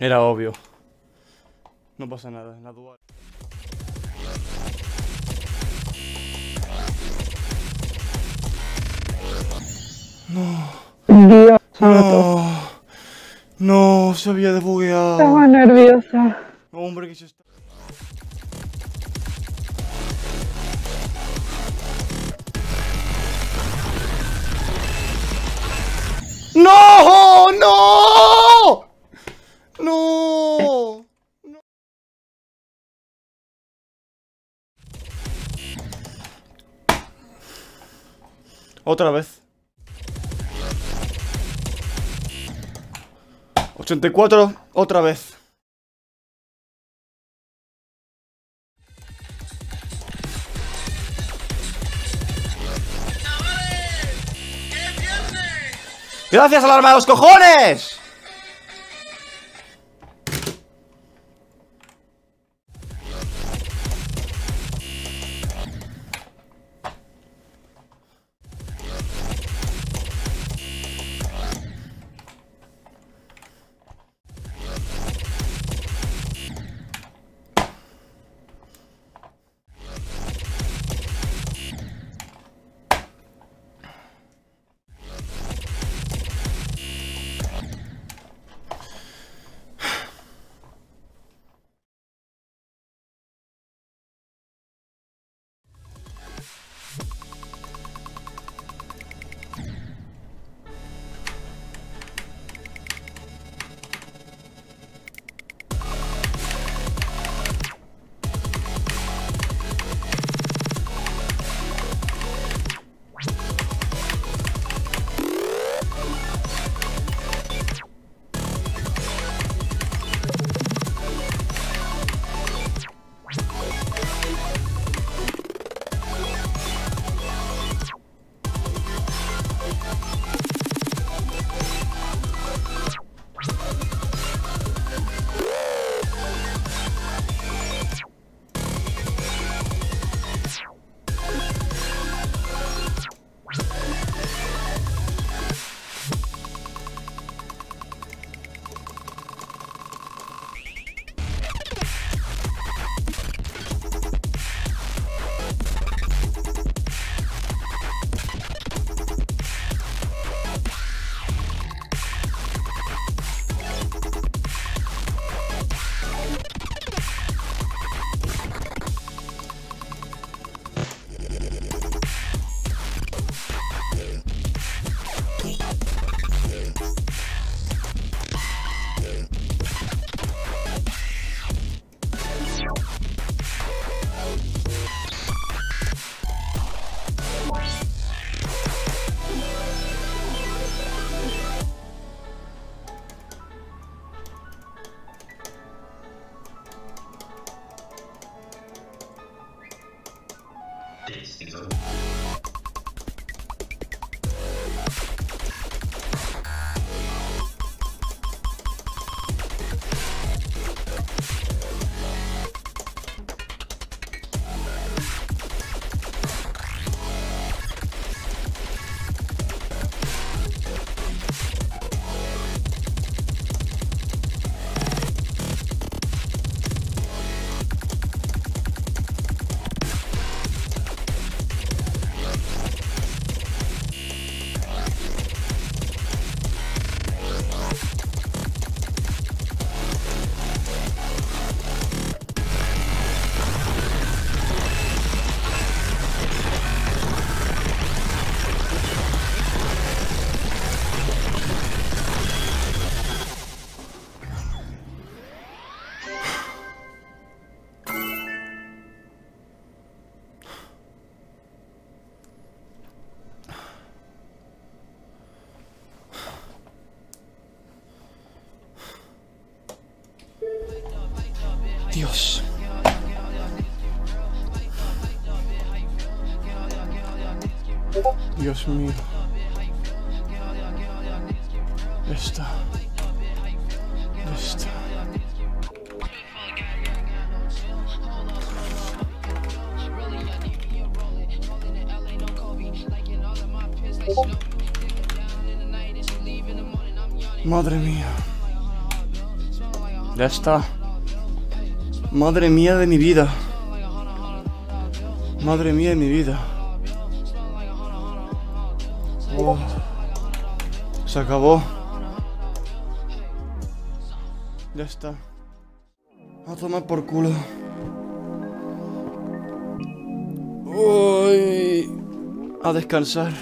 Era obvio. No pasa nada, en la dual. No. Dios No. No, se había desbugueado. Estaba nerviosa. Hombre, que se está. ¡No! No. Otra vez. 84, otra vez. ¡Gracias al arma de los cojones! Dios. Dios mío. Esta. Esta. Madre mía. Ya está. Madre mía de mi vida. Madre mía de mi vida. Oh. Se acabó. Ya está. A tomar por culo. Uy. A descansar.